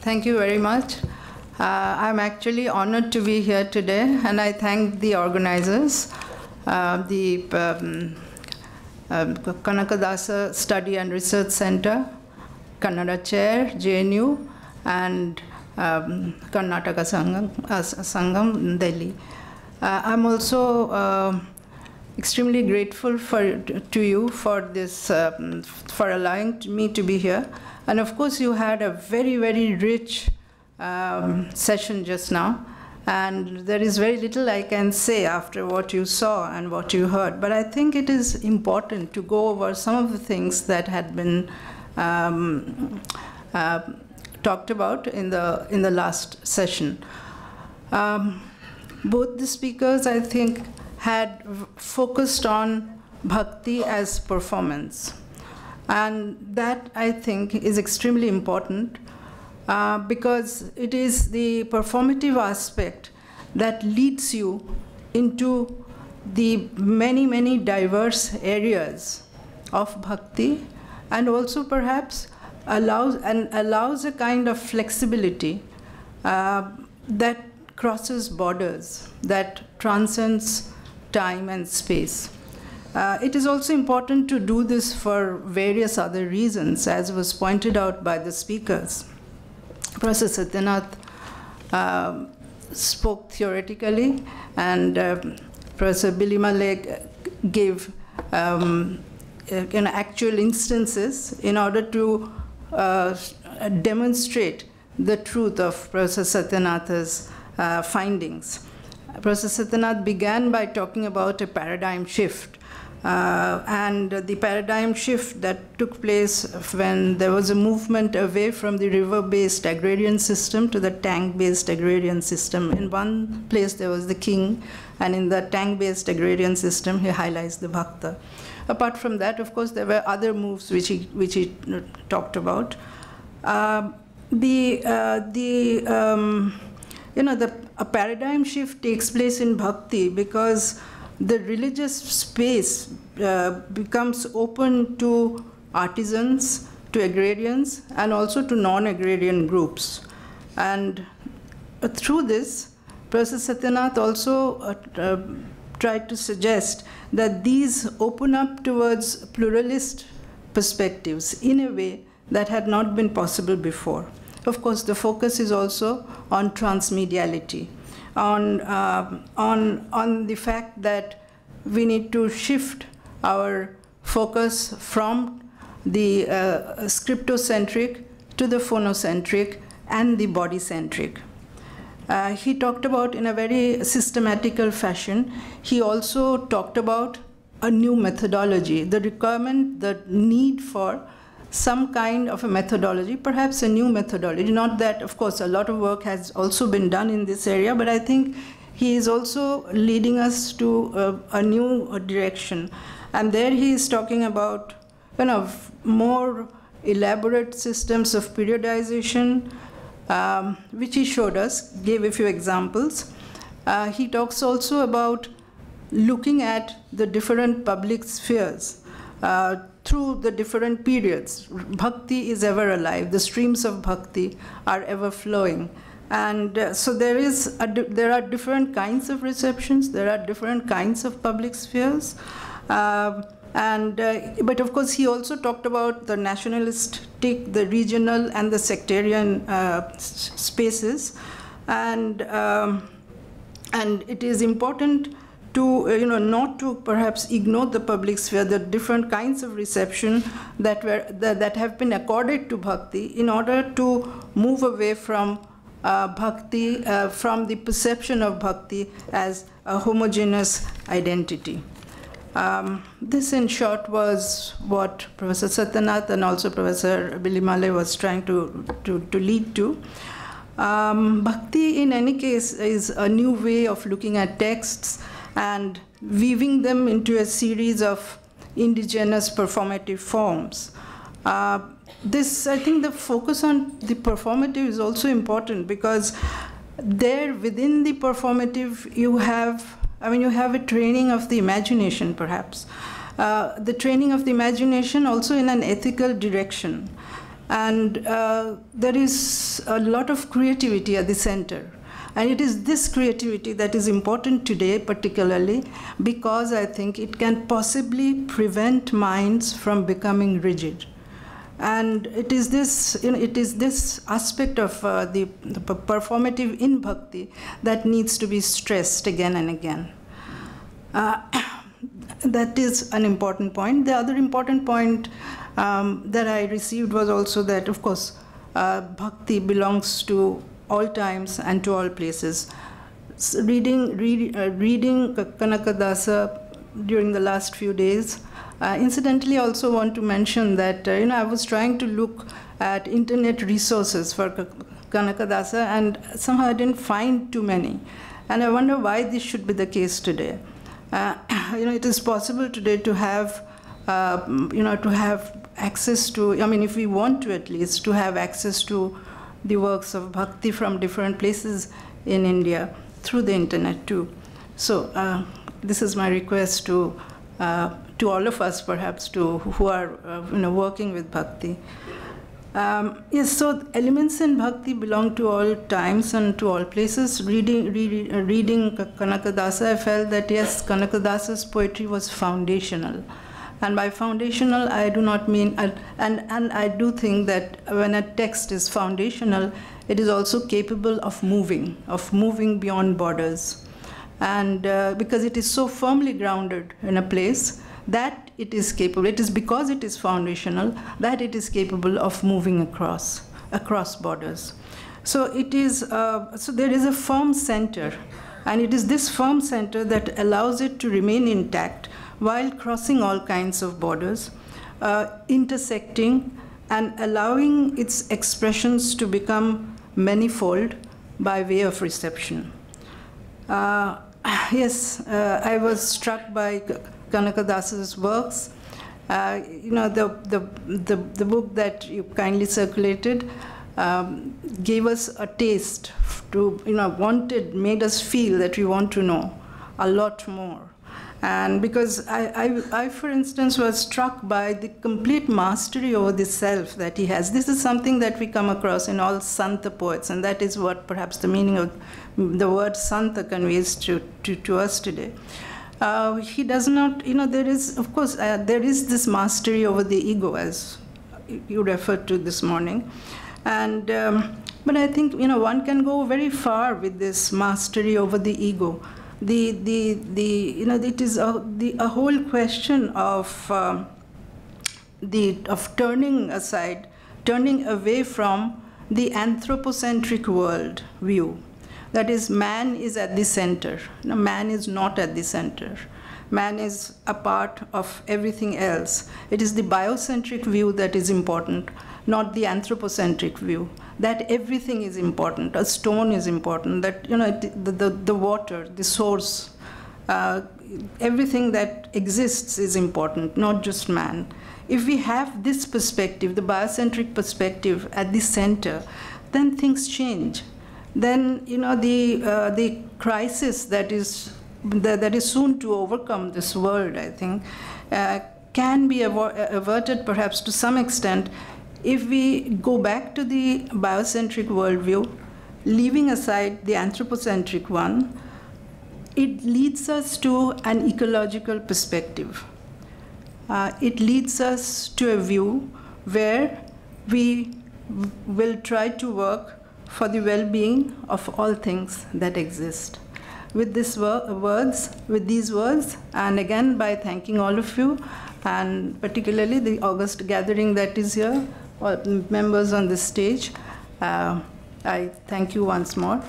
Thank you very much. Uh, I'm actually honored to be here today, and I thank the organizers, uh, the um, uh, Kanakadasa Study and Research Center, Kannada Chair, JNU, and um, Karnataka Sangam, uh, Sangam, Delhi. Uh, I'm also uh, extremely grateful for, to you for this, um, for allowing me to be here. And of course, you had a very, very rich um, session just now. And there is very little I can say after what you saw and what you heard. But I think it is important to go over some of the things that had been um, uh, talked about in the, in the last session. Um, both the speakers, I think, had focused on bhakti as performance. And that, I think, is extremely important uh, because it is the performative aspect that leads you into the many, many diverse areas of bhakti and also perhaps allows and allows a kind of flexibility uh, that crosses borders, that transcends time and space. Uh, it is also important to do this for various other reasons, as was pointed out by the speakers. Professor Satyanath uh, spoke theoretically, and uh, Professor Bilimale gave um, uh, you know, actual instances in order to uh, demonstrate the truth of Professor Satyanath's uh, findings. Professor Satyanath began by talking about a paradigm shift. Uh, and the paradigm shift that took place when there was a movement away from the river-based agrarian system to the tank-based agrarian system. In one place there was the king, and in the tank-based agrarian system he highlights the bhakta. Apart from that, of course, there were other moves which he, which he talked about. Uh, the uh, the um, you know the a paradigm shift takes place in bhakti because the religious space uh, becomes open to artisans, to agrarians, and also to non-agrarian groups. And uh, through this, Professor Satyanath also uh, uh, tried to suggest that these open up towards pluralist perspectives in a way that had not been possible before. Of course, the focus is also on transmediality, on, uh, on, on the fact that we need to shift our focus from the uh, scriptocentric to the phonocentric and the body-centric. Uh, he talked about in a very systematical fashion. He also talked about a new methodology, the requirement, the need for some kind of a methodology, perhaps a new methodology. Not that, of course, a lot of work has also been done in this area, but I think he is also leading us to a, a new direction. And there he is talking about you know, more elaborate systems of periodization, um, which he showed us, gave a few examples. Uh, he talks also about looking at the different public spheres uh, through the different periods. Bhakti is ever alive. The streams of bhakti are ever flowing. And uh, so there is there are different kinds of receptions. There are different kinds of public spheres. Uh, and but of course he also talked about the nationalistic, the regional, and the sectarian uh, spaces, and um, and it is important to uh, you know not to perhaps ignore the public sphere, the different kinds of reception that were that, that have been accorded to bhakti in order to move away from uh, bhakti, uh, from the perception of bhakti as a homogeneous identity. Um, this, in short, was what Professor Satyanath and also Professor Bilimale was trying to, to, to lead to. Um, bhakti, in any case, is a new way of looking at texts and weaving them into a series of indigenous performative forms. Uh, this, I think the focus on the performative is also important because there within the performative you have, I mean, you have a training of the imagination perhaps. Uh, the training of the imagination also in an ethical direction. And uh, there is a lot of creativity at the center. And it is this creativity that is important today, particularly because I think it can possibly prevent minds from becoming rigid. And it is this, you know, it is this aspect of uh, the, the performative in bhakti that needs to be stressed again and again. Uh, that is an important point. The other important point um, that I received was also that, of course, uh, bhakti belongs to all times and to all places. So reading, read, uh, reading Kanakadasa during the last few days, uh, incidentally, also want to mention that uh, you know I was trying to look at internet resources for Kanakadasa, and somehow I didn't find too many, and I wonder why this should be the case today. Uh, you know, it is possible today to have, uh, you know, to have access to. I mean, if we want to, at least, to have access to the works of bhakti from different places in India through the internet too. So uh, this is my request to uh, to all of us, perhaps, to who are uh, you know working with bhakti. Um, yes, so elements in bhakti belong to all times and to all places. Reading, uh, reading Kanakadasa, I felt that yes, Kanakadasa's poetry was foundational. And by foundational, I do not mean, and, and I do think that when a text is foundational, it is also capable of moving, of moving beyond borders. And uh, because it is so firmly grounded in a place, that it is capable, it is because it is foundational that it is capable of moving across, across borders. So it is, uh, so there is a firm center, and it is this firm center that allows it to remain intact while crossing all kinds of borders, uh, intersecting and allowing its expressions to become manifold by way of reception. Uh, yes, uh, I was struck by Kanakadasa's works. Uh, you know, the, the, the, the, book that you kindly circulated um, gave us a taste to, you know, wanted, made us feel that we want to know a lot more. And because I, I, I, for instance, was struck by the complete mastery over the self that he has. This is something that we come across in all Santa poets, and that is what perhaps the meaning of the word Santa conveys to, to, to us today. Uh, he does not, you know, there is, of course, uh, there is this mastery over the ego, as you referred to this morning. And, um, but I think, you know, one can go very far with this mastery over the ego. The, the, the, you know, it is a, the, a whole question of, um, the, of turning aside, turning away from the anthropocentric world view that is, man is at the center. No, man is not at the center. Man is a part of everything else. It is the biocentric view that is important, not the anthropocentric view. That everything is important. A stone is important. That you know, the the, the water, the source, uh, everything that exists is important, not just man. If we have this perspective, the biocentric perspective at the center, then things change then you know the uh, the crisis that is that, that is soon to overcome this world, I think, uh, can be averted perhaps to some extent if we go back to the biocentric worldview, leaving aside the anthropocentric one. It leads us to an ecological perspective. Uh, it leads us to a view where we will try to work for the well-being of all things that exist. With these words, with these words, and again by thanking all of you, and particularly the August gathering that is here, members on this stage, uh, I thank you once more.